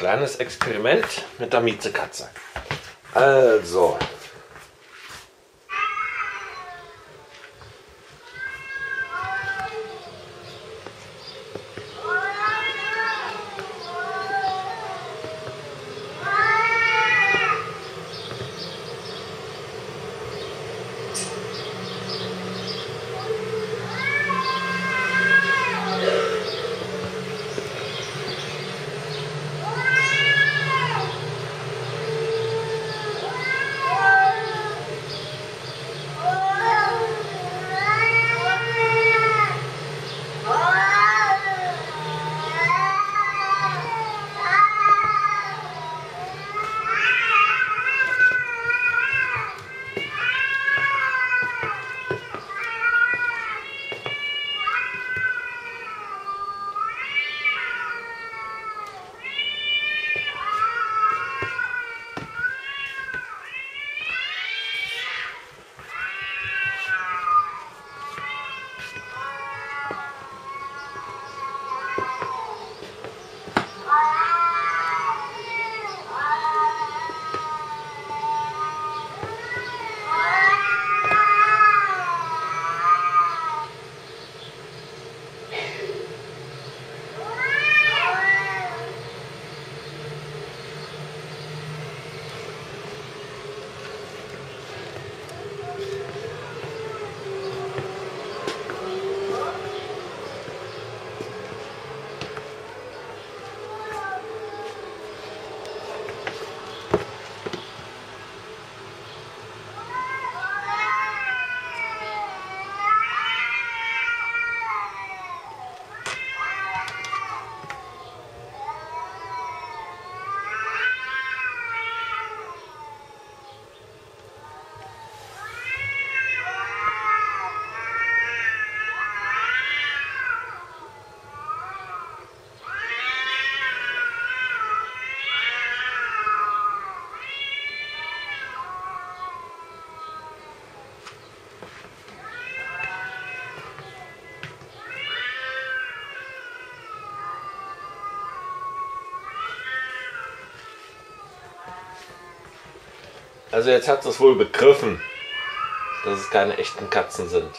kleines Experiment mit der Miezekatze. Also. Also jetzt hat es wohl begriffen, dass es keine echten Katzen sind.